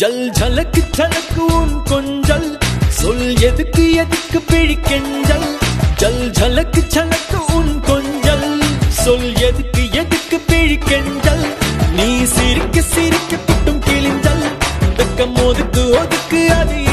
ஜல் ஜலக்கு ஜலக்கு உன் கொஞ்சல். சொல் எதுக்கு எதுக்கு பிழிக்கெஞ்சல் ஜல் ஜலக்கு ஜலக்கு உன் கொஞ்சல். சொல் எதுக்கு எதுக்கு பிழிக்கெஞ்சல் நீ சிரிக்க சிரிக்க புட்டும் கிழிஞ்சல். வெக்கம் ஒதுக்கு ஒதுக்கு அது